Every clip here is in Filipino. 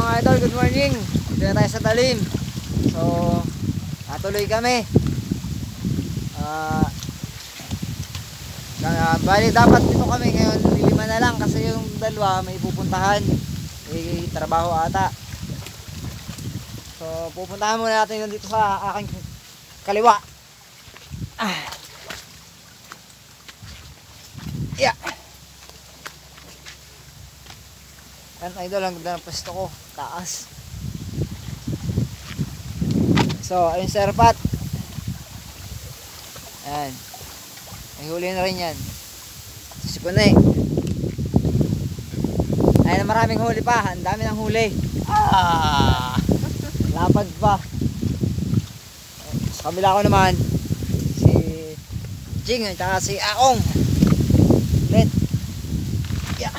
mga idol, good morning. Dito na tayo sa talim. So, natuloy kami. Ah, uh, bali dapat dito kami ngayon, lima na lang kasi yung dalawa may pupuntahan. May trabaho ata. So, pupuntahan muna natin yun dito sa aking kaliwa. Ah. Yeah. Yan idol, ang ganda ko. Taas. So, ayun sa airpat. Yan. May huli na rin yan. Si Kunay. Ayun na maraming huli pa. Ang dami ng huli. Ah! Lapad pa. Sa kabila ko naman, si Jing at si Aong. Let. Yeah.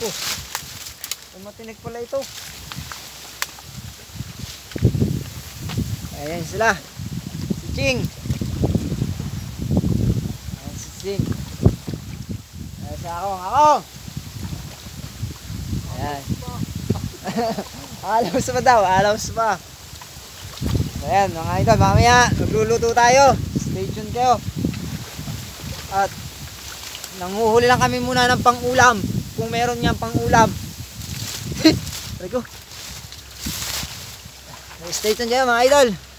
Oh, matinig pala ito. Ayan sila. Si Ching. Ayan si Ching. Ayan si Akong. Akong! Ayan. alaws pa daw. Alaws pa. Ayan mga idol. Mamaya magluluto tayo. Stay tuned kayo. At nanguhuli lang kami muna ng pang-ulam kung meron niyang pang-ulam. Try ko. Stay tuned kayo mga idol.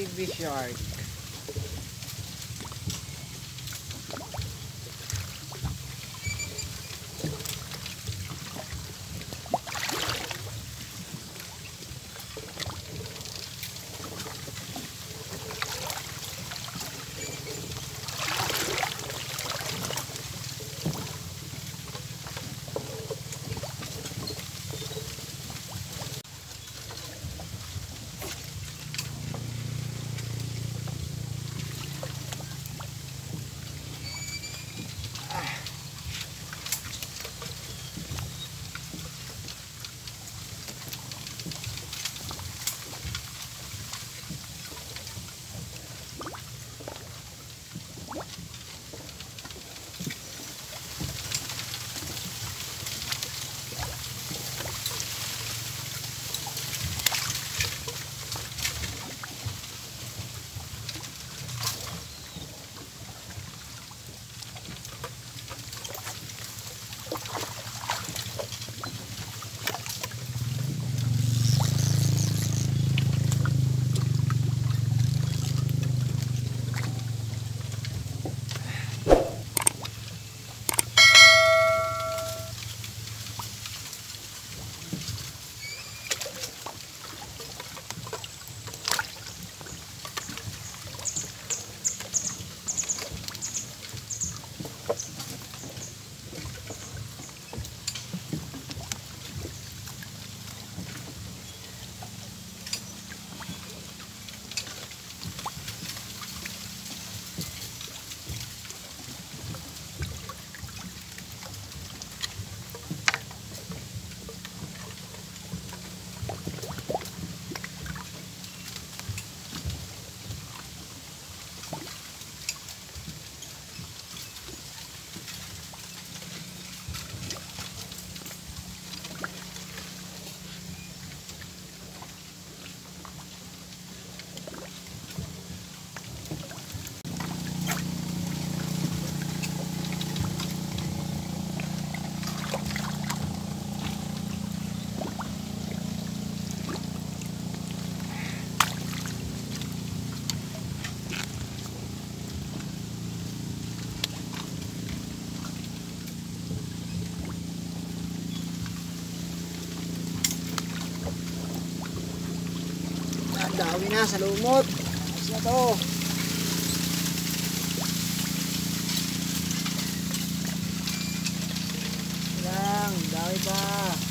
big fish yard. Na sa lumot. Ayos na to. Lang, dami pa.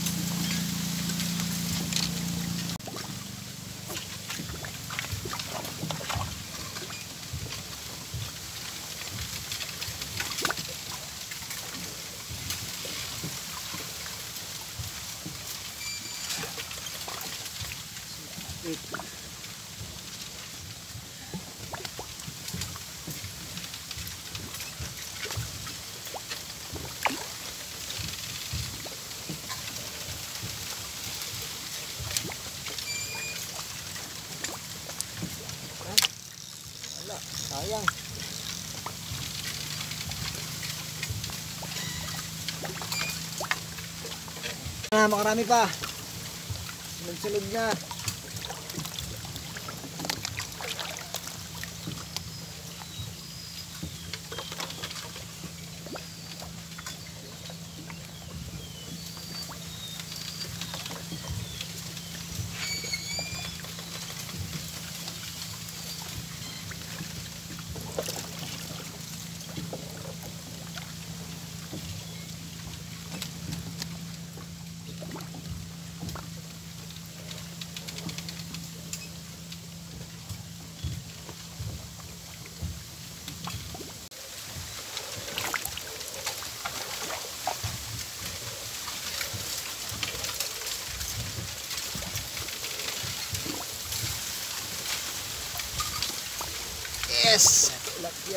Na, makarami pa. Sunod-sunod na.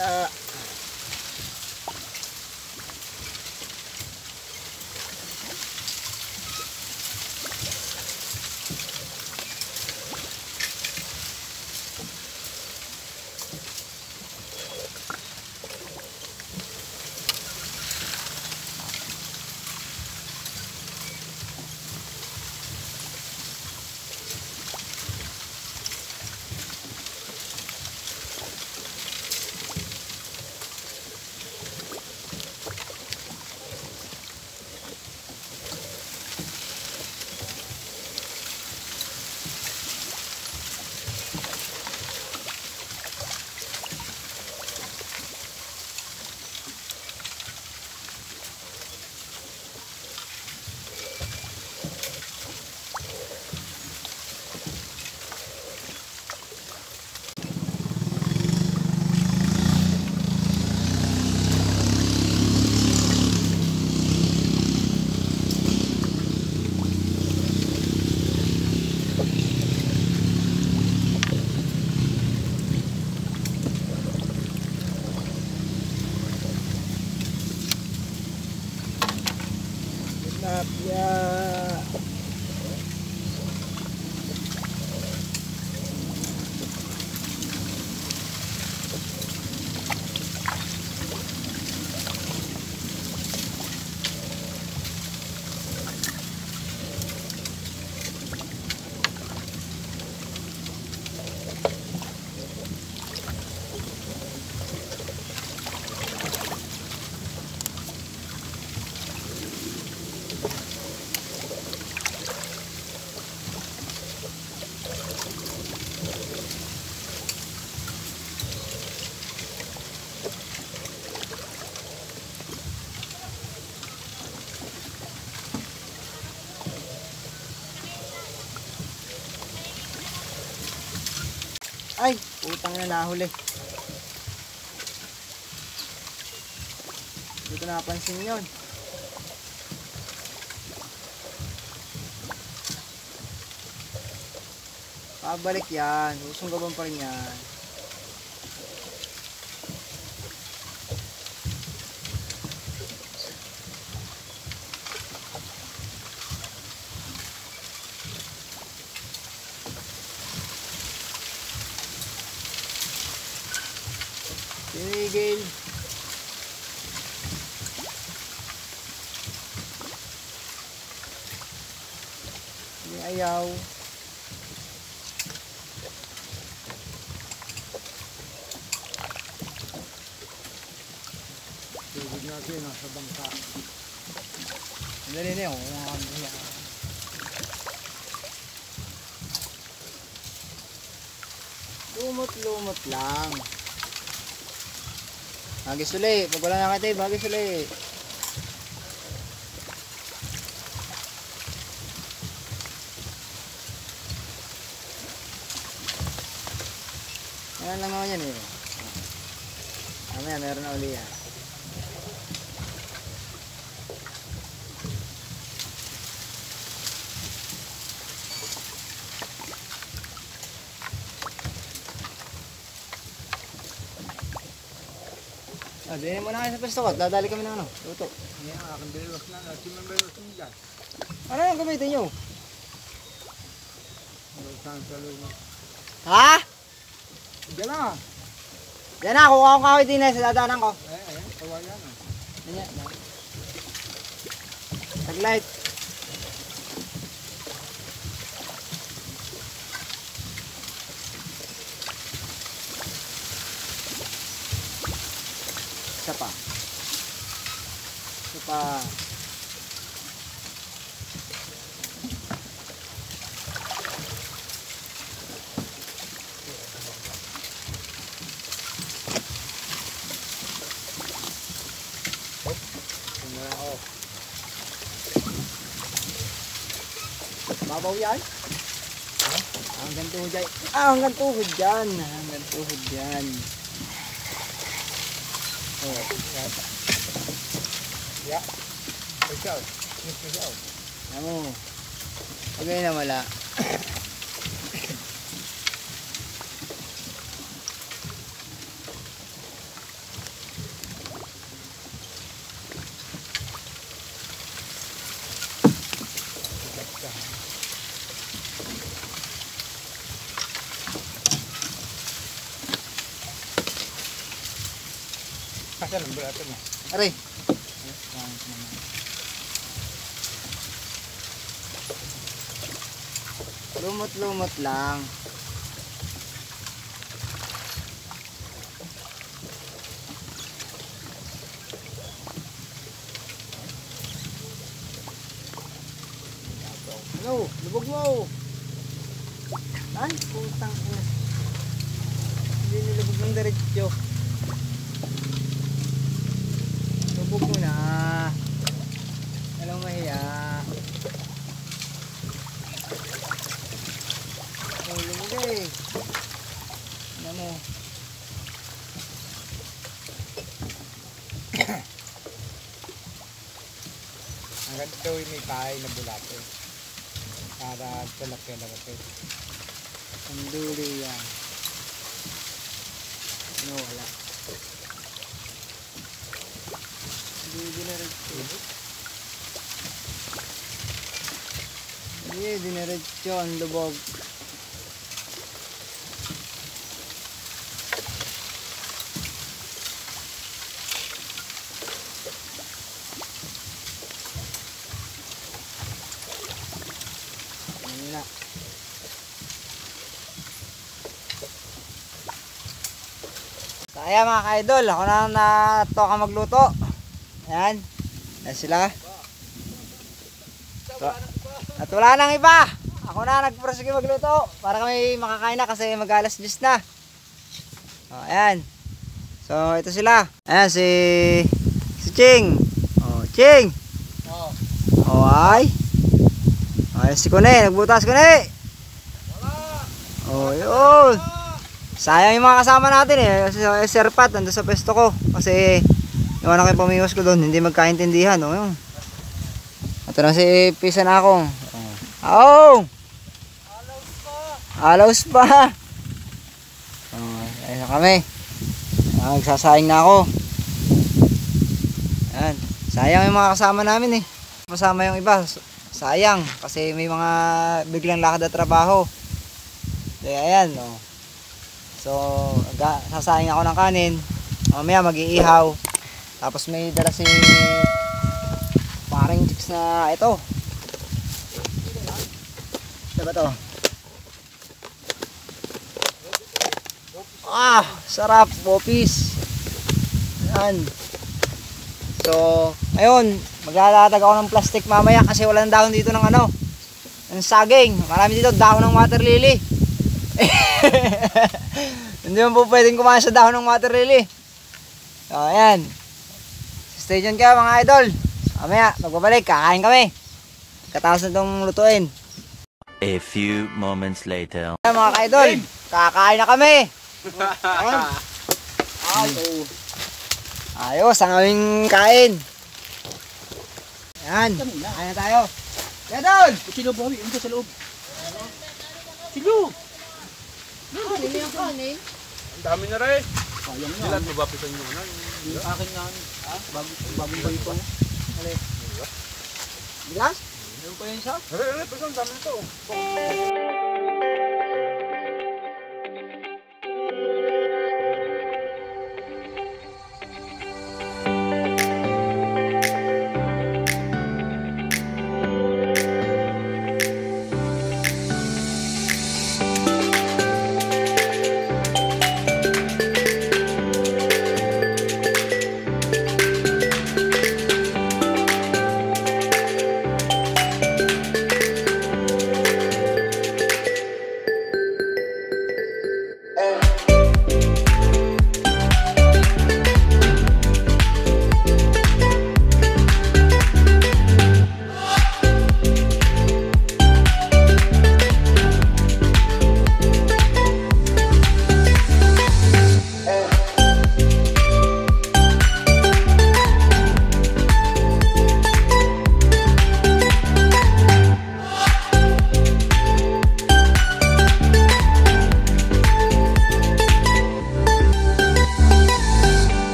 uh, utang na nahuli. Hindi ko napansin yun. Pabalik yan. Usong gaban pa rin yan. Ayaw. Tubig natin nasa bangka. Dali na yun. Kung ano yan. Lumot-lumot lang. Bagi suli. Pag wala nakatay, bagi suli. Lang naman yan eh. Mamaya meron na uli yan. Ah, mo na kayo sa pwesto ko. Dadali kami ng ano, luto. Hindi bilos na. Yung. Ano yung gamitin nyo? Saan sa lumo. Ha? Diyan na. Yan na, kukuha ko kahoy din eh, sa dadaanan ko. Eh, eh. Kawa yan ah. Babaw yan? Ha? Hanggang tuhod dyan. Ah, hanggang tuhod dyan. Hanggang tuhod dyan. Oh, yata. Ya. Ikaw. Ikaw. Ano? Pag ngayon na wala. Kasi lang natin mo. Aray. Lumot-lumot lang. Ano? Lubog mo! Ay, putang ina. Hindi nilubog ng diretsyo. Lubog mo na. Alam mo mahiya. Oh, lumog eh. Ano? Ang ganito ay may bahay na bulate. Para talak-talak Ang duli yan. Ano wala? Duli na rin ito. Ay, diniretso ang lubog. Ayan mga ka-idol, ako na natoka magluto. Ayan. Ayan sila. At wala nang iba. Ako na nagprosige magluto para kami makakain na kasi mag-alas 10 na. Oh, ayan. So, ito sila. Ayan si si Ching. Oh, Ching. Oo. Oh, ay. Ay, si Kune, nagbutas Kune. Oh, yun. Sayang yung mga kasama natin eh. Si si Sir Pat, nandun sa pesto ko. Kasi, yung anak yung pamiyos ko doon, hindi magkaintindihan. Oh, yun. Ito na si Pisa na ako. Oh! Alaws pa! Oh, ayun na kami. Ah, Nagsasayang na ako. Ayan. Sayang yung mga kasama namin eh. Masama yung iba. Sayang. Kasi may mga biglang lakad at trabaho. Kaya ayan. Oh. So, sasayang ako ng kanin. Mamaya mag-iihaw. Tapos may dala si paring chicks na ito. Ito ba to? Ah, sarap, popis. Yan. So, ayun, maglalatag ako ng plastic mamaya kasi walang dahon dito ng ano, ng saging. Marami dito dahon ng water lily. Hindi mo po pwedeng kumain sa dahon ng water lily. So, ayan. Stay tuned kayo mga idol. Mamaya, magbabalik, kakain kami. Katapos na itong lutuin. A few moments later. Ayan mga ka-idol, kakain na kami. Ayan. Ay, Ayos, ang aming kain. Ayan, kain na tayo. Idol! Silo bawi, ano sa loob? Silo! Ang dami na rin. Sayang na. Ilan mabapitan nyo na? Yung akin nga, ah, bago, bagong bayo pa. Bilas? Ano pa yan siya? Ano, ano, pero ang dami na to.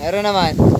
Meron naman.